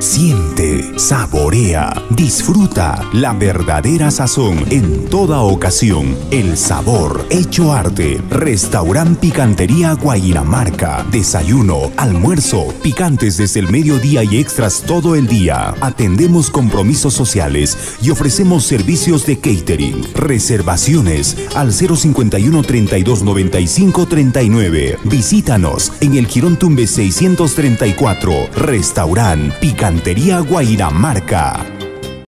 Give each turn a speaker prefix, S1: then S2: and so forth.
S1: Siente, saborea, disfruta la verdadera sazón en toda ocasión. El sabor hecho arte. Restaurant Picantería Guainamarca. Desayuno, almuerzo, picantes desde el mediodía y extras todo el día. Atendemos compromisos sociales y ofrecemos servicios de catering. Reservaciones al 051 32 95 39. Visítanos en el Girón Tumbe 634. Restaurant Picantería Guainamarca.